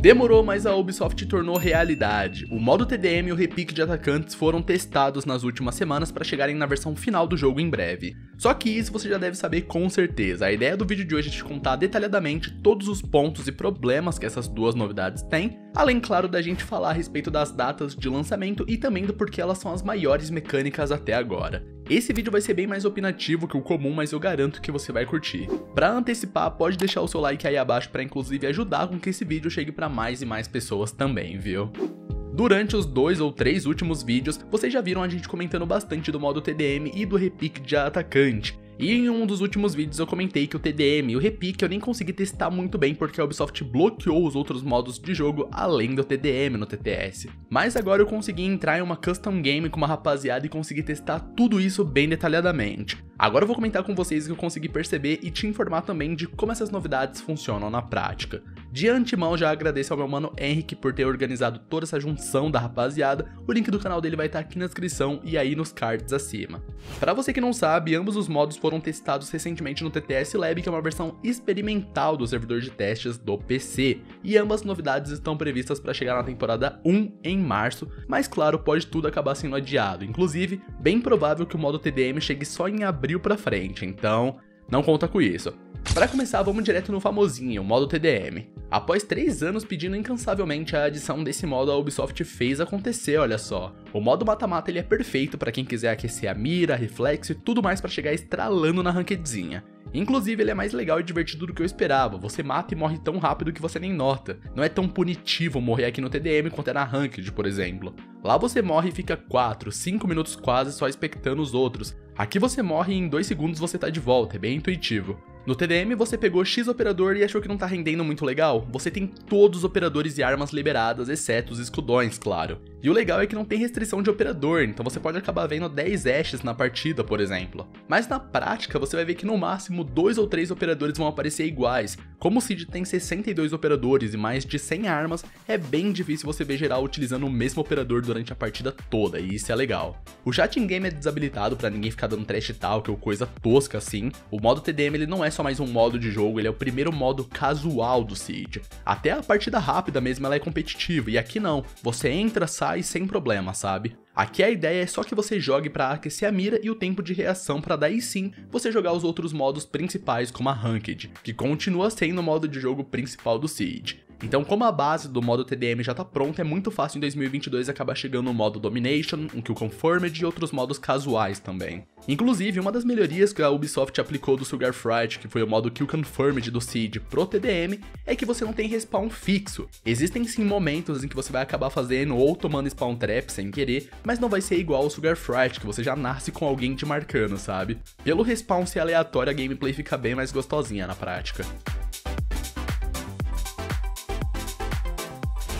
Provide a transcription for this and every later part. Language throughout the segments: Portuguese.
Demorou, mas a Ubisoft tornou realidade. O modo TDM e o repique de atacantes foram testados nas últimas semanas para chegarem na versão final do jogo em breve. Só que isso você já deve saber com certeza. A ideia do vídeo de hoje é te contar detalhadamente todos os pontos e problemas que essas duas novidades têm, além, claro, da gente falar a respeito das datas de lançamento e também do porquê elas são as maiores mecânicas até agora. Esse vídeo vai ser bem mais opinativo que o comum, mas eu garanto que você vai curtir. Para antecipar, pode deixar o seu like aí abaixo para inclusive ajudar com que esse vídeo chegue para mais e mais pessoas também, viu? Durante os dois ou três últimos vídeos, vocês já viram a gente comentando bastante do modo TDM e do repique de atacante. E em um dos últimos vídeos eu comentei que o TDM e o Repique eu nem consegui testar muito bem porque a Ubisoft bloqueou os outros modos de jogo além do TDM no TTS. Mas agora eu consegui entrar em uma custom game com uma rapaziada e consegui testar tudo isso bem detalhadamente. Agora eu vou comentar com vocês o que eu consegui perceber e te informar também de como essas novidades funcionam na prática. De antemão já agradeço ao meu mano Henrique por ter organizado toda essa junção da rapaziada, o link do canal dele vai estar aqui na descrição e aí nos cards acima. Para você que não sabe, ambos os modos foram testados recentemente no TTS Lab, que é uma versão experimental do servidor de testes do PC, e ambas novidades estão previstas para chegar na temporada 1 em março, mas claro, pode tudo acabar sendo adiado, inclusive, bem provável que o modo TDM chegue só em abril abril pra frente, então não conta com isso. Para começar, vamos direto no famosinho, o modo TDM. Após 3 anos pedindo incansavelmente a adição desse modo, a Ubisoft fez acontecer, olha só. O modo mata-mata ele é perfeito para quem quiser aquecer a mira, reflexo e tudo mais para chegar estralando na rankedzinha. Inclusive, ele é mais legal e divertido do que eu esperava. Você mata e morre tão rápido que você nem nota. Não é tão punitivo morrer aqui no TDM quanto é na Ranked, por exemplo. Lá você morre e fica 4, 5 minutos quase só expectando os outros. Aqui você morre e em 2 segundos você tá de volta, é bem intuitivo. No TDM você pegou X operador e achou que não tá rendendo muito legal? Você tem todos os operadores e armas liberadas, exceto os escudões, claro. E o legal é que não tem restrição de operador, então você pode acabar vendo 10 ashes na partida, por exemplo. Mas na prática, você vai ver que no máximo 2 ou 3 operadores vão aparecer iguais. Como o Seed tem 62 operadores e mais de 100 armas, é bem difícil você ver geral utilizando o mesmo operador durante a partida toda, e isso é legal. O chat in game é desabilitado para ninguém ficar dando trash talk ou coisa tosca assim. O modo TDM ele não é só mais um modo de jogo, ele é o primeiro modo casual do Seed. Até a partida rápida mesmo ela é competitiva, e aqui não. Você entra, sai sai sem problema, sabe? Aqui a ideia é só que você jogue para aquecer a mira e o tempo de reação para daí sim você jogar os outros modos principais como a Ranked, que continua sendo o modo de jogo principal do Siege. Então, como a base do modo TDM já tá pronta, é muito fácil em 2022 acabar chegando o modo Domination, um Kill Conformed e outros modos casuais também. Inclusive, uma das melhorias que a Ubisoft aplicou do Sugar Fright, que foi o modo Kill Confirmed do Siege pro TDM, é que você não tem respawn fixo. Existem sim momentos em que você vai acabar fazendo ou tomando spawn trap sem querer, mas não vai ser igual ao Sugar Fright, que você já nasce com alguém te marcando, sabe? Pelo respawn ser aleatório, a gameplay fica bem mais gostosinha na prática.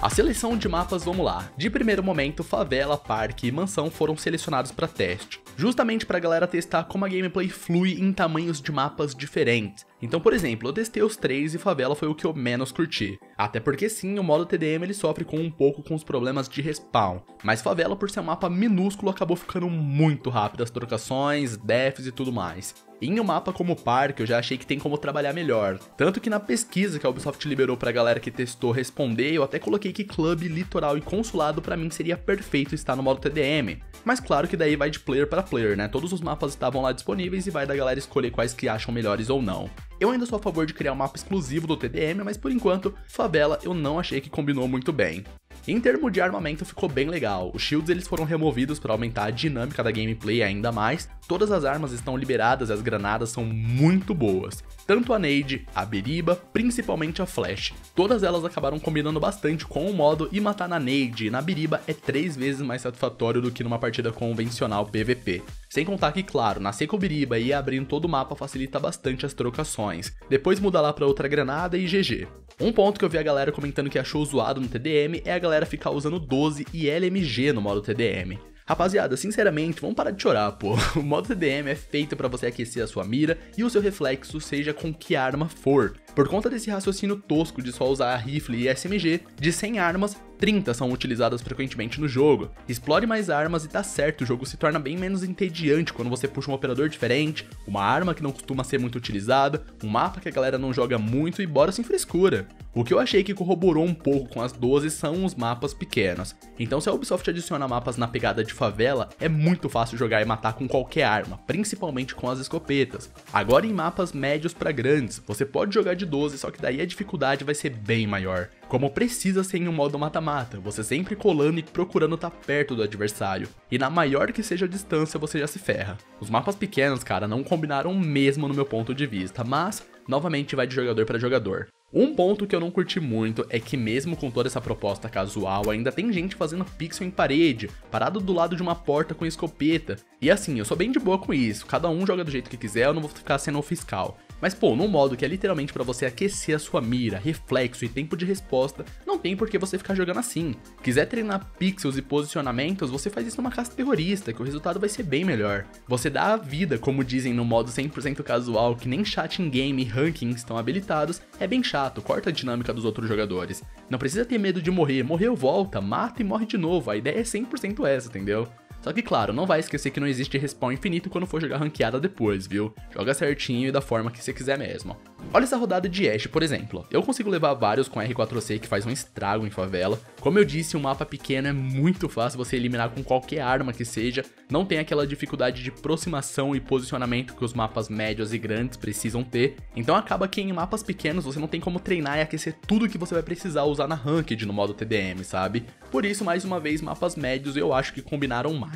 A seleção de mapas vamos lá. De primeiro momento, favela, parque e mansão foram selecionados para teste, justamente para a galera testar como a gameplay flui em tamanhos de mapas diferentes. Então, por exemplo, eu testei os três e favela foi o que eu menos curti. Até porque sim, o modo TDM ele sofre com um pouco com os problemas de respawn, mas favela por ser um mapa minúsculo acabou ficando muito rápido as trocações, defs e tudo mais. Em um mapa como o parque, eu já achei que tem como trabalhar melhor. Tanto que na pesquisa que a Ubisoft liberou pra galera que testou responder, eu até coloquei que clube, litoral e consulado para mim seria perfeito estar no modo TDM. Mas claro que daí vai de player para player, né? Todos os mapas estavam lá disponíveis e vai da galera escolher quais que acham melhores ou não. Eu ainda sou a favor de criar um mapa exclusivo do TDM, mas por enquanto, favela eu não achei que combinou muito bem. Em termo de armamento ficou bem legal, os shields eles foram removidos para aumentar a dinâmica da gameplay ainda mais, todas as armas estão liberadas e as granadas são muito boas. Tanto a Nade, a Beriba, principalmente a Flash. Todas elas acabaram combinando bastante com o modo e matar na Nade e na Beriba é 3 vezes mais satisfatório do que numa partida convencional PVP. Sem contar que, claro, nascer com Beriba e abrindo todo o mapa facilita bastante as trocações. Depois muda lá pra outra granada e GG. Um ponto que eu vi a galera comentando que achou zoado no TDM é a galera ficar usando 12 e LMG no modo TDM. Rapaziada, sinceramente, vamos parar de chorar, pô. O modo TDM é feito para você aquecer a sua mira e o seu reflexo seja com que arma for. Por conta desse raciocínio tosco de só usar rifle e SMG, de 100 armas, 30 são utilizadas frequentemente no jogo. Explore mais armas e tá certo, o jogo se torna bem menos entediante quando você puxa um operador diferente, uma arma que não costuma ser muito utilizada, um mapa que a galera não joga muito e bora sem frescura. O que eu achei que corroborou um pouco com as 12 são os mapas pequenos. Então se a Ubisoft adiciona mapas na pegada de favela, é muito fácil jogar e matar com qualquer arma, principalmente com as escopetas. Agora em mapas médios para grandes, você pode jogar de 12, só que daí a dificuldade vai ser bem maior. Como precisa ser em um modo mata-mata, você sempre colando e procurando estar tá perto do adversário. E na maior que seja a distância, você já se ferra. Os mapas pequenos, cara, não combinaram mesmo no meu ponto de vista, mas novamente vai de jogador para jogador. Um ponto que eu não curti muito é que mesmo com toda essa proposta casual, ainda tem gente fazendo pixel em parede, parado do lado de uma porta com escopeta. E assim, eu sou bem de boa com isso, cada um joga do jeito que quiser, eu não vou ficar sendo o fiscal. Mas pô, num modo que é literalmente para você aquecer a sua mira, reflexo e tempo de resposta, não tem por que você ficar jogando assim. Quiser treinar pixels e posicionamentos, você faz isso numa caça terrorista, que o resultado vai ser bem melhor. Você dá a vida, como dizem no modo 100% casual, que nem chat in game e ranking estão habilitados, é bem chato, corta a dinâmica dos outros jogadores. Não precisa ter medo de morrer, morreu volta, mata e morre de novo, a ideia é 100% essa, entendeu? Só que claro, não vai esquecer que não existe respawn infinito quando for jogar ranqueada depois, viu? Joga certinho e da forma que você quiser mesmo. Olha essa rodada de Ash, por exemplo. Eu consigo levar vários com R4C que faz um estrago em favela. Como eu disse, um mapa pequeno é muito fácil você eliminar com qualquer arma que seja. Não tem aquela dificuldade de aproximação e posicionamento que os mapas médios e grandes precisam ter. Então acaba que em mapas pequenos você não tem como treinar e aquecer tudo que você vai precisar usar na Ranked no modo TDM, sabe? Por isso, mais uma vez, mapas médios eu acho que combinaram mais.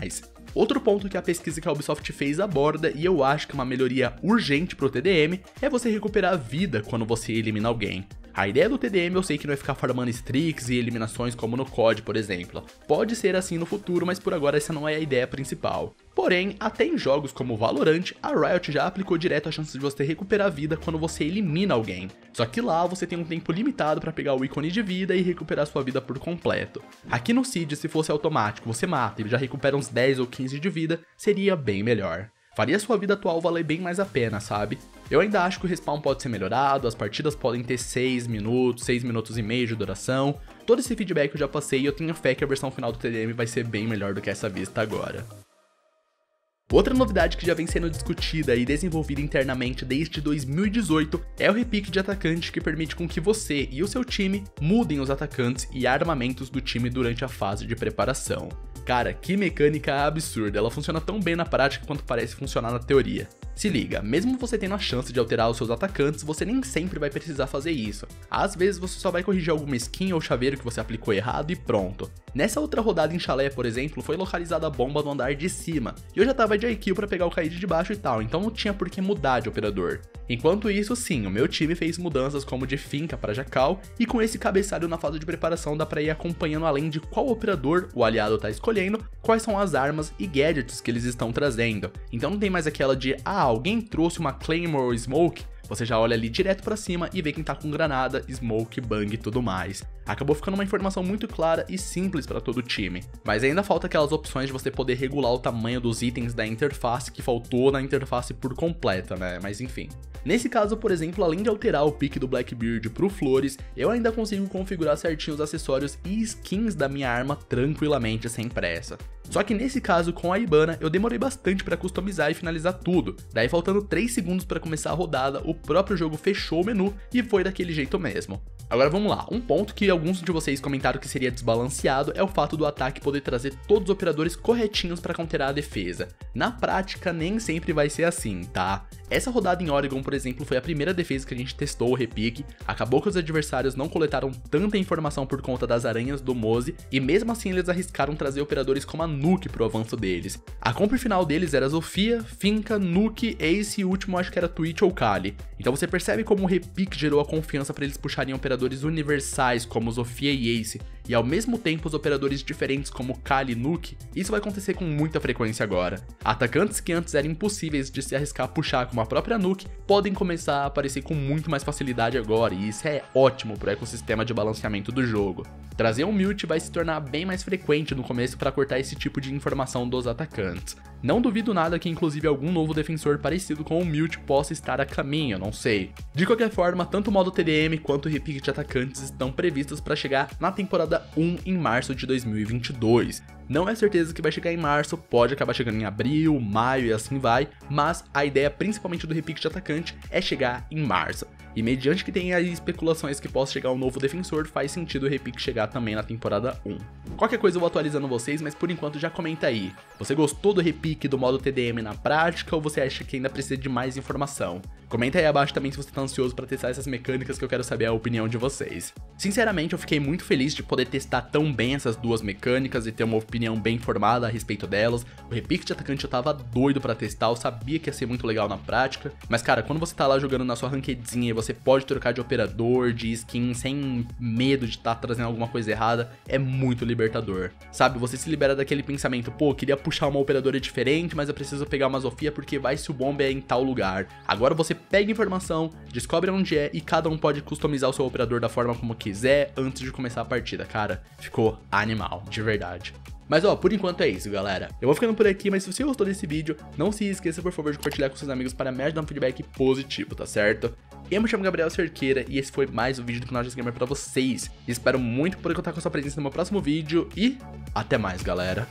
Outro ponto que a pesquisa que a Ubisoft fez aborda, e eu acho que é uma melhoria urgente pro TDM, é você recuperar a vida quando você elimina alguém. A ideia do TDM eu sei que não é ficar farmando streaks e eliminações como no COD, por exemplo. Pode ser assim no futuro, mas por agora essa não é a ideia principal. Porém, até em jogos como Valorant, a Riot já aplicou direto a chance de você recuperar a vida quando você elimina alguém. Só que lá você tem um tempo limitado para pegar o ícone de vida e recuperar sua vida por completo. Aqui no Siege, se fosse automático, você mata e já recupera uns 10 ou 15 de vida, seria bem melhor faria sua vida atual valer bem mais a pena, sabe? Eu ainda acho que o respawn pode ser melhorado, as partidas podem ter 6 minutos, 6 minutos e meio de duração. Todo esse feedback eu já passei e eu tenho fé que a versão final do TDM vai ser bem melhor do que essa vista agora. Outra novidade que já vem sendo discutida e desenvolvida internamente desde 2018 é o repique de atacante que permite com que você e o seu time mudem os atacantes e armamentos do time durante a fase de preparação. Cara, que mecânica absurda, ela funciona tão bem na prática quanto parece funcionar na teoria. Se liga, mesmo você tendo a chance de alterar os seus atacantes, você nem sempre vai precisar fazer isso. Às vezes você só vai corrigir alguma skin ou chaveiro que você aplicou errado e pronto. Nessa outra rodada em chalé, por exemplo, foi localizada a bomba no andar de cima, e eu já tava de IQ para pegar o caído de baixo e tal, então não tinha por que mudar de operador. Enquanto isso, sim, o meu time fez mudanças como de finca para jacal, e com esse cabeçalho na fase de preparação dá pra ir acompanhando além de qual operador o aliado tá escolhendo, quais são as armas e gadgets que eles estão trazendo. Então não tem mais aquela de, ah, alguém trouxe uma Claymore ou Smoke, você já olha ali direto para cima e vê quem tá com granada, smoke, bang e tudo mais. Acabou ficando uma informação muito clara e simples para todo o time. Mas ainda falta aquelas opções de você poder regular o tamanho dos itens da interface que faltou na interface por completa, né? Mas enfim. Nesse caso, por exemplo, além de alterar o pique do Blackbeard pro Flores, eu ainda consigo configurar certinho os acessórios e skins da minha arma tranquilamente sem pressa. Só que nesse caso com a Ibana eu demorei bastante para customizar e finalizar tudo. Daí faltando 3 segundos para começar a rodada, o próprio jogo fechou o menu e foi daquele jeito mesmo. Agora vamos lá, um ponto que alguns de vocês comentaram que seria desbalanceado é o fato do ataque poder trazer todos os operadores corretinhos para counterar a defesa. Na prática nem sempre vai ser assim, tá? Essa rodada em Oregon, por exemplo, foi a primeira defesa que a gente testou o repique, acabou que os adversários não coletaram tanta informação por conta das aranhas do Mose, e mesmo assim eles arriscaram trazer operadores como a Nuke pro avanço deles. A compra final deles era Zofia, Finca, Nuke, Ace e o último acho que era Twitch ou Kali. Então você percebe como o repique gerou a confiança para eles puxarem operadores universais como Zofia e Ace, e ao mesmo tempo os operadores diferentes como Kali e Nuke, isso vai acontecer com muita frequência agora. Atacantes que antes eram impossíveis de se arriscar a puxar como a própria Nuke podem começar a aparecer com muito mais facilidade agora, e isso é ótimo para o ecossistema de balanceamento do jogo. Trazer um mute vai se tornar bem mais frequente no começo para cortar esse tipo de informação dos atacantes. Não duvido nada que inclusive algum novo defensor parecido com o Mute possa estar a caminho, não sei. De qualquer forma, tanto o modo TDM quanto o repique de atacantes estão previstos para chegar na temporada 1 em março de 2022. Não é certeza que vai chegar em março, pode acabar chegando em abril, maio e assim vai, mas a ideia principalmente do repique de atacante é chegar em março. E mediante que tenha especulações que possa chegar um novo defensor, faz sentido o repique chegar também na temporada 1. Qualquer coisa eu vou atualizando vocês, mas por enquanto já comenta aí. Você gostou do repique do modo TDM na prática ou você acha que ainda precisa de mais informação? Comenta aí abaixo também se você tá ansioso para testar essas mecânicas que eu quero saber a opinião de vocês. Sinceramente, eu fiquei muito feliz de poder testar tão bem essas duas mecânicas e ter uma opinião bem formada a respeito delas. O repique de atacante eu tava doido para testar, eu sabia que ia ser muito legal na prática. Mas cara, quando você tá lá jogando na sua rankedzinha e você pode trocar de operador, de skin, sem medo de estar tá trazendo alguma coisa errada, é muito libertador. Sabe, você se libera daquele pensamento, pô, queria puxar uma operadora diferente, mas eu preciso pegar uma Zofia porque vai se o bomba é em tal lugar. Agora você pega informação, descobre onde é e cada um pode customizar o seu operador da forma como quiser antes de começar a partida, cara. Ficou animal, de verdade. Mas ó, por enquanto é isso, galera. Eu vou ficando por aqui, mas se você gostou desse vídeo, não se esqueça, por favor, de compartilhar com seus amigos para me ajudar um feedback positivo, tá certo? Eu me chamo Gabriel Cerqueira e esse foi mais um vídeo do canal de Gamer pra vocês. Espero muito poder contar com a sua presença no meu próximo vídeo e até mais, galera.